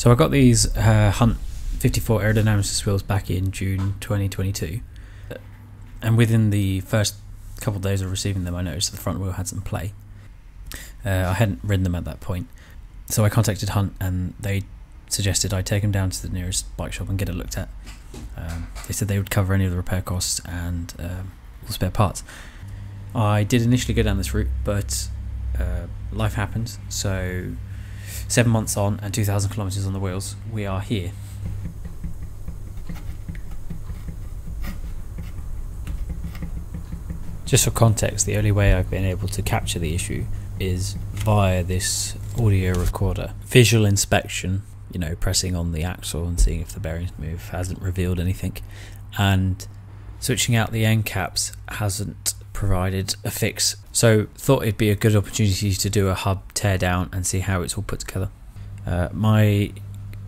So I got these uh, Hunt 54 aerodynamics wheels back in June 2022, and within the first couple of days of receiving them, I noticed the front wheel had some play. Uh, I hadn't ridden them at that point, so I contacted Hunt, and they suggested I take them down to the nearest bike shop and get it looked at. Um, they said they would cover any of the repair costs and um, spare parts. I did initially go down this route, but uh, life happened. So, seven months on and 2,000 kilometers on the wheels, we are here. Just for context, the only way I've been able to capture the issue is via this audio recorder. Visual inspection, you know, pressing on the axle and seeing if the bearings move hasn't revealed anything. And switching out the end caps hasn't provided a fix. So thought it'd be a good opportunity to do a hub teardown and see how it's all put together. Uh, my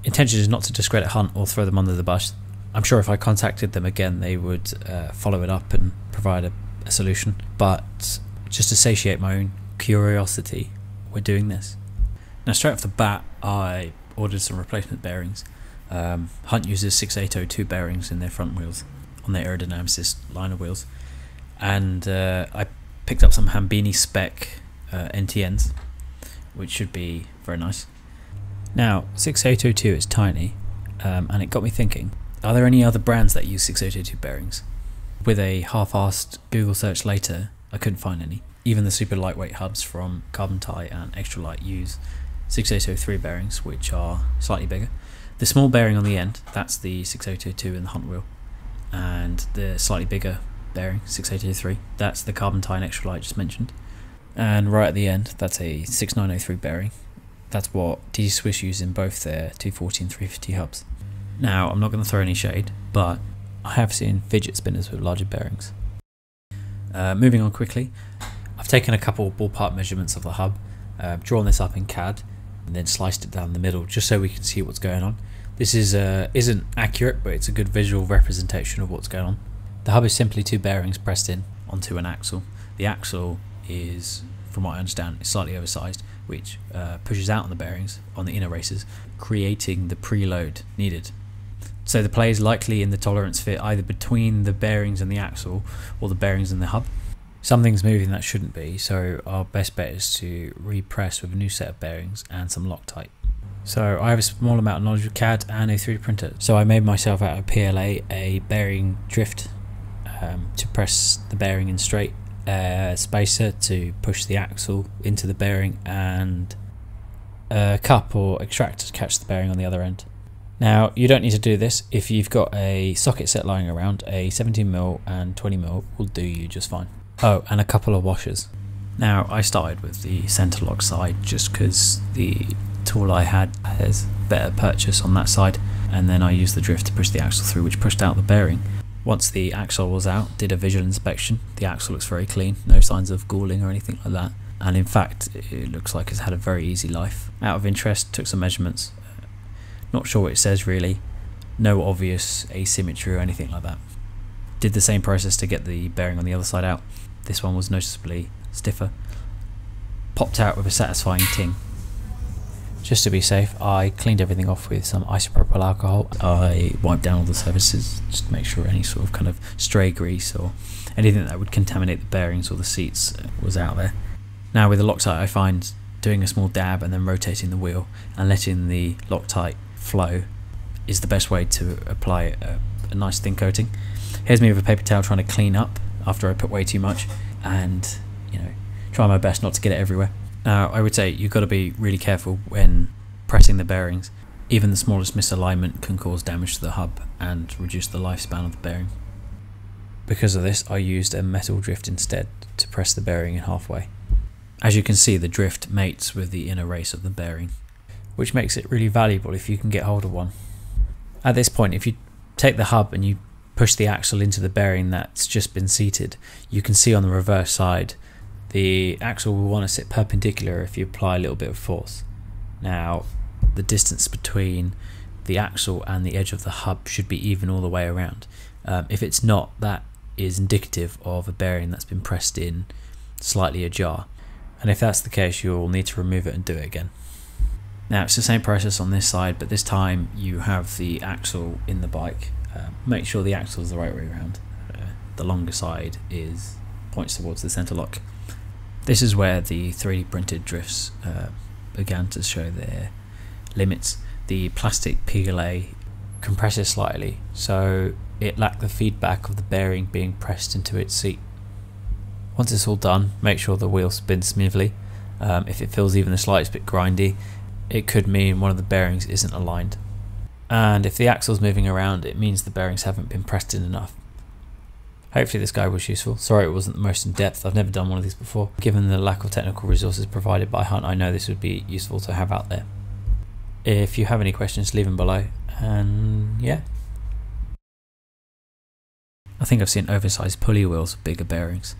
intention is not to discredit Hunt or throw them under the bus. I'm sure if I contacted them again, they would uh, follow it up and provide a, a solution. But just to satiate my own curiosity, we're doing this. Now, straight off the bat, I ordered some replacement bearings. Um, Hunt uses 6802 bearings in their front wheels on their aerodynamicist liner wheels, and uh, I picked up some Hambini spec uh, NTNs, which should be very nice. Now, 6802 is tiny, um, and it got me thinking: Are there any other brands that use 6802 bearings? With a half-assed Google search later, I couldn't find any. Even the super lightweight hubs from Carbon-Ti and Extralite use 6803 bearings, which are slightly bigger. The small bearing on the end, that's the 6802 in the Hunt wheel, and the slightly bigger bearing, 6803, that's the Carbon-Ti and Extralite just mentioned. And right at the end, that's a 6903 bearing. That's what DT Swiss use in both their 240 and 350 hubs. Now, I'm not going to throw any shade, but I have seen fidget spinners with larger bearings. Uh, moving on quickly, I've taken a couple of ballpark measurements of the hub, uh, drawn this up in CAD, and then sliced it down the middle just so we can see what's going on. This is uh, isn't accurate, but it's a good visual representation of what's going on. The hub is simply two bearings pressed in onto an axle. The axle is, from what I understand, is slightly oversized, which uh, pushes out on the bearings on the inner races, creating the preload needed. So the play is likely in the tolerance fit either between the bearings and the axle or the bearings and the hub. Something's moving that shouldn't be, so our best bet is to repress with a new set of bearings and some Loctite. So I have a small amount of knowledge of CAD and a 3D printer, so I made myself out of PLA a bearing drift um, to press the bearing in straight, a spacer to push the axle into the bearing, and a cup or extractor to catch the bearing on the other end. Now, you don't need to do this. If you've got a socket set lying around, a 17mm and 20mm will do you just fine. Oh, and a couple of washers. Now, I started with the centre lock side just because the tool I had has better purchase on that side, and then I used the drift to push the axle through, which pushed out the bearing. Once the axle was out, did a visual inspection. The axle looks very clean, no signs of galling or anything like that. And in fact, it looks like it's had a very easy life. Out of interest, took some measurements, not sure what it says really. No obvious asymmetry or anything like that. Did the same process to get the bearing on the other side out. This one was noticeably stiffer. Popped out with a satisfying ting. Just to be safe, I cleaned everything off with some isopropyl alcohol. I wiped down all the surfaces just to make sure any sort of kind of stray grease or anything that would contaminate the bearings or the seats was out there. Now with the Loctite I find doing a small dab and then rotating the wheel and letting the Loctite flow is the best way to apply a, a nice thin coating. Here's me with a paper towel trying to clean up after I put way too much and you know try my best not to get it everywhere. Now I would say you've got to be really careful when pressing the bearings. Even the smallest misalignment can cause damage to the hub and reduce the lifespan of the bearing. Because of this I used a metal drift instead to press the bearing in halfway. As you can see the drift mates with the inner race of the bearing which makes it really valuable if you can get hold of one. At this point, if you take the hub and you push the axle into the bearing that's just been seated, you can see on the reverse side the axle will want to sit perpendicular if you apply a little bit of force. Now, the distance between the axle and the edge of the hub should be even all the way around. Um, if it's not, that is indicative of a bearing that's been pressed in slightly ajar. And if that's the case, you'll need to remove it and do it again. Now it's the same process on this side, but this time you have the axle in the bike. Uh, make sure the axle is the right way around. Uh, the longer side is points towards the center lock. This is where the 3D printed drifts uh, began to show their limits. The plastic PLA compresses slightly, so it lacked the feedback of the bearing being pressed into its seat. Once it's all done, make sure the wheel spins smoothly. Um, if it feels even the slightest bit grindy, it could mean one of the bearings isn't aligned. And if the axle's moving around, it means the bearings haven't been pressed in enough. Hopefully this guide was useful. Sorry it wasn't the most in depth, I've never done one of these before. Given the lack of technical resources provided by Hunt, I know this would be useful to have out there. If you have any questions, leave them below. And yeah. I think I've seen oversized pulley wheels with bigger bearings.